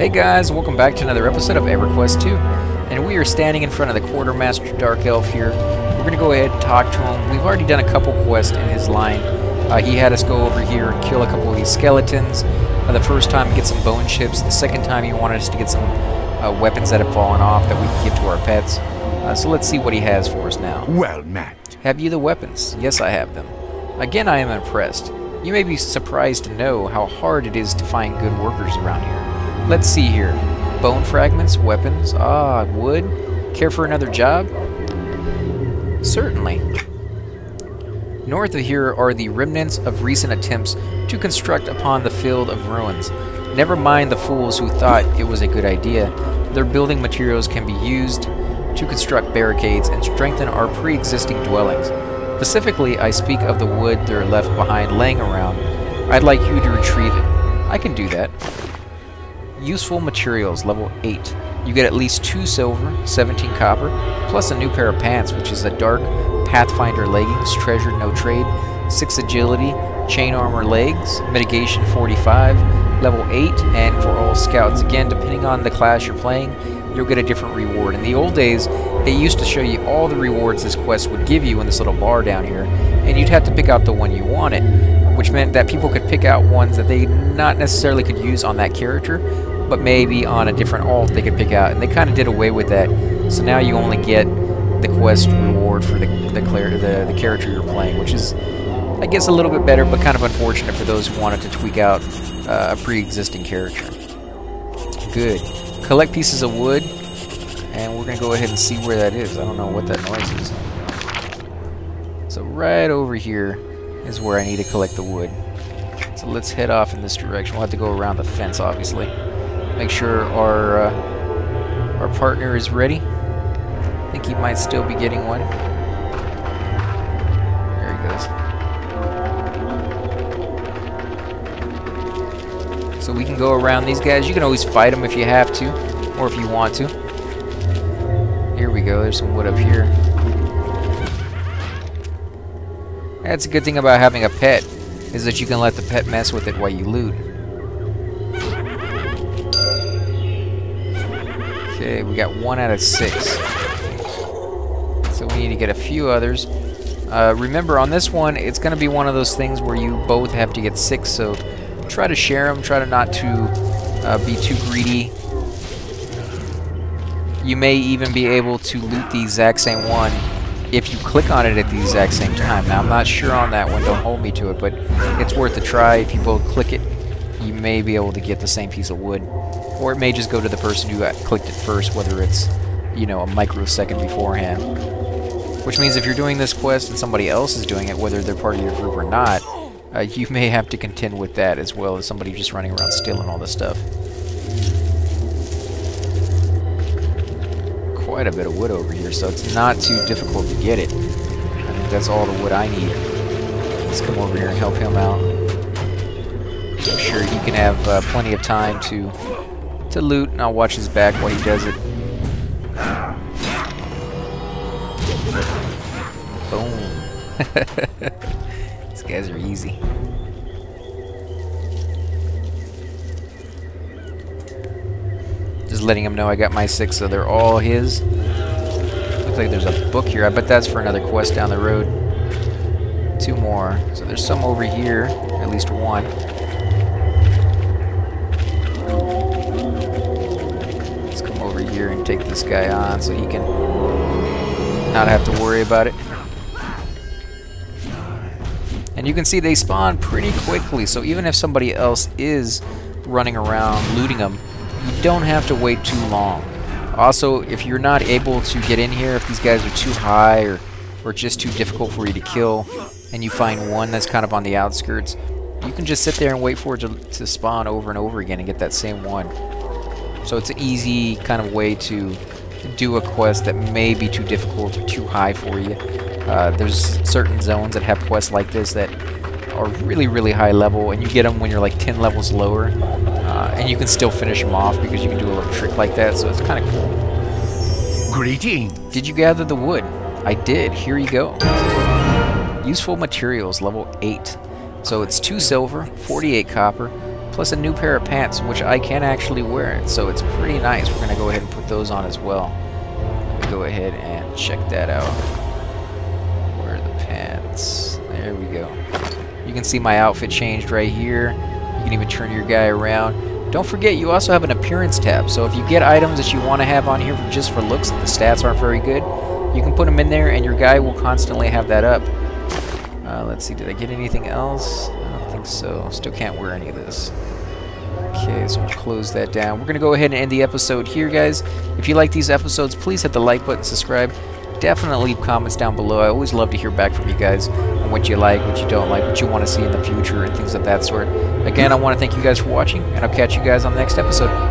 Hey guys, welcome back to another episode of EverQuest 2. And we are standing in front of the Quartermaster Dark Elf here. We're going to go ahead and talk to him. We've already done a couple quests in his line. Uh, he had us go over here and kill a couple of these skeletons. Uh, the first time get some bone chips. The second time he wanted us to get some uh, weapons that have fallen off that we can give to our pets. Uh, so let's see what he has for us now. Well Matt. Have you the weapons? Yes, I have them. Again, I am impressed. You may be surprised to know how hard it is to find good workers around here. Let's see here. Bone fragments, weapons, ah, wood. Care for another job? Certainly. North of here are the remnants of recent attempts to construct upon the field of ruins. Never mind the fools who thought it was a good idea. Their building materials can be used to construct barricades and strengthen our pre-existing dwellings. Specifically, I speak of the wood they're left behind laying around. I'd like you to retrieve it. I can do that. Useful materials, level 8. You get at least 2 silver, 17 copper, plus a new pair of pants, which is a dark Pathfinder leggings, treasured no trade, 6 agility, chain armor legs, mitigation 45, level 8, and for all scouts. Again, depending on the class you're playing, you'll get a different reward. In the old days, they used to show you all the rewards this quest would give you in this little bar down here, and you'd have to pick out the one you wanted, which meant that people could pick out ones that they not necessarily could use on that character, but maybe on a different alt they could pick out, and they kind of did away with that. So now you only get the quest reward for the the, the, the character you're playing, which is, I guess, a little bit better, but kind of unfortunate for those who wanted to tweak out uh, a pre-existing character. Good. Collect pieces of wood, and we're going to go ahead and see where that is. I don't know what that noise is. So right over here is where I need to collect the wood. So let's head off in this direction. We'll have to go around the fence, obviously. Make sure our uh, our partner is ready. I think he might still be getting one. There he goes. So we can go around these guys. You can always fight them if you have to, or if you want to. Here we go. There's some wood up here. That's a good thing about having a pet, is that you can let the pet mess with it while you loot. Okay, we got one out of six. So we need to get a few others. Uh, remember, on this one, it's going to be one of those things where you both have to get six, so try to share them. Try to not to uh, be too greedy. You may even be able to loot the exact same one if you click on it at the exact same time. Now, I'm not sure on that one. Don't hold me to it, but it's worth a try. If you both click it, you may be able to get the same piece of wood. Or it may just go to the person who clicked it first, whether it's, you know, a microsecond beforehand. Which means if you're doing this quest and somebody else is doing it, whether they're part of your group or not, uh, you may have to contend with that as well as somebody just running around stealing all this stuff. Quite a bit of wood over here, so it's not too difficult to get it. I think that's all the wood I need. Let's come over here and help him out. I'm sure he can have uh, plenty of time to to loot, and I'll watch his back while he does it. Boom. These guys are easy. Just letting him know I got my six, so they're all his. Looks like there's a book here. I bet that's for another quest down the road. Two more. So there's some over here. At least one. Take this guy on so he can not have to worry about it. And you can see they spawn pretty quickly, so even if somebody else is running around looting them, you don't have to wait too long. Also, if you're not able to get in here, if these guys are too high or, or just too difficult for you to kill, and you find one that's kind of on the outskirts, you can just sit there and wait for it to, to spawn over and over again and get that same one. So it's an easy kind of way to do a quest that may be too difficult or too high for you. Uh, there's certain zones that have quests like this that are really, really high level, and you get them when you're like 10 levels lower, uh, and you can still finish them off because you can do a little trick like that, so it's kind of cool. Greetings. Did you gather the wood? I did. Here you go. Useful materials, level 8. So it's 2 silver, 48 copper, plus a new pair of pants, which I can actually wear. So it's pretty nice. We're going to go ahead and put those on as well. Go ahead and check that out. Where are the pants? There we go. You can see my outfit changed right here. You can even turn your guy around. Don't forget, you also have an appearance tab. So if you get items that you want to have on here for just for looks, and the stats aren't very good, you can put them in there and your guy will constantly have that up. Uh, let's see, did I get anything else? I don't so. Still can't wear any of this. Okay, so we'll close that down. We're going to go ahead and end the episode here, guys. If you like these episodes, please hit the like button, subscribe. Definitely leave comments down below. I always love to hear back from you guys on what you like, what you don't like, what you want to see in the future, and things of that sort. Again, I want to thank you guys for watching, and I'll catch you guys on the next episode.